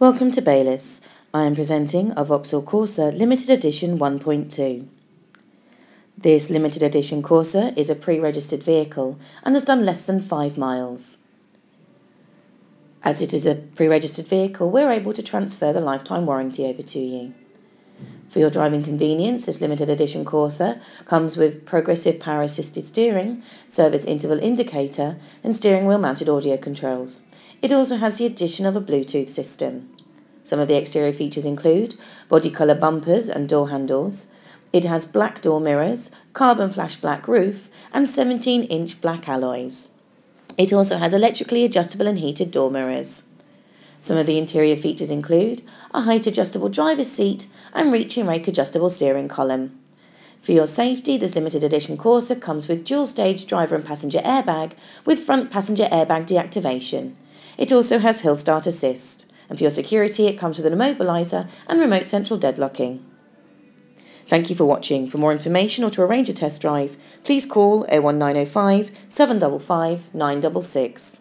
Welcome to Baylis. I am presenting a Vauxhall Corsa Limited Edition 1.2. This limited edition Corsa is a pre-registered vehicle and has done less than 5 miles. As it is a pre-registered vehicle, we're able to transfer the lifetime warranty over to you. For your driving convenience, this limited edition Corsa comes with progressive power assisted steering, service interval indicator, and steering wheel mounted audio controls. It also has the addition of a Bluetooth system. Some of the exterior features include body colour bumpers and door handles. It has black door mirrors, carbon flash black roof, and 17 inch black alloys. It also has electrically adjustable and heated door mirrors. Some of the interior features include a height adjustable driver's seat and reach and rake adjustable steering column. For your safety, this limited edition Corsa comes with dual stage driver and passenger airbag with front passenger airbag deactivation. It also has hill start assist, and for your security, it comes with an immobiliser and remote central deadlocking. Thank you for watching. For more information or to arrange a test drive, please call 01905 755 966.